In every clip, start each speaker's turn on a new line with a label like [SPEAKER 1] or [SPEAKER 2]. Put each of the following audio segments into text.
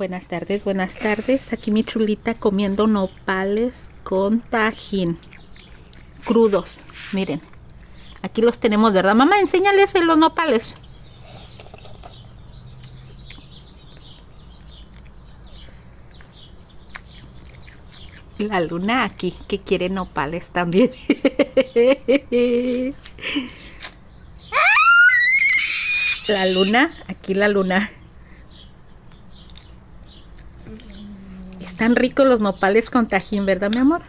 [SPEAKER 1] Buenas tardes, buenas tardes. Aquí mi chulita comiendo nopales con tajín. Crudos. Miren. Aquí los tenemos, ¿verdad? Mamá, enséñales los nopales. La luna aquí, que quiere nopales también. La luna, aquí la luna. Están ricos los nopales con tajín, ¿verdad, mi amor?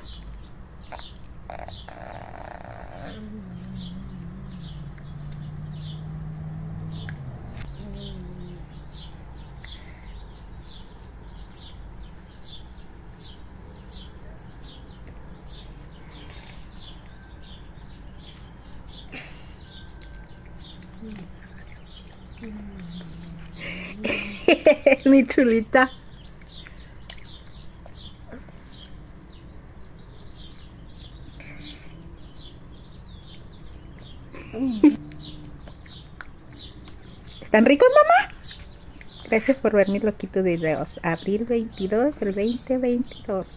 [SPEAKER 1] Mi chulita. ¿Están ricos, mamá? Gracias por ver mis loquitos videos. Abril 22 del 2022.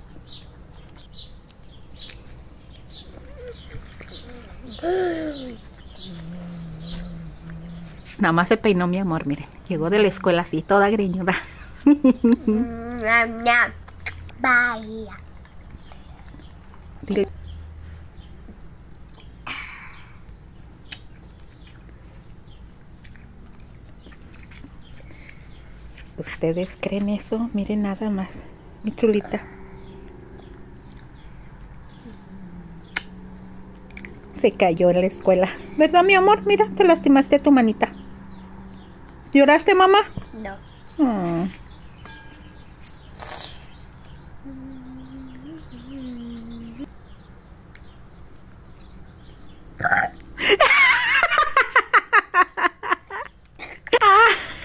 [SPEAKER 1] Nada más se peinó mi amor, miren. Llegó de la escuela así, toda greñuda.
[SPEAKER 2] Vaya.
[SPEAKER 1] Dile. ¿Ustedes creen eso? Miren nada más. Mi chulita. Se cayó en la escuela. ¿Verdad, mi amor? Mira, te lastimaste tu manita. ¿Lloraste, mamá?
[SPEAKER 2] No.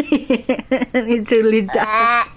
[SPEAKER 1] Mm. Mi chulita.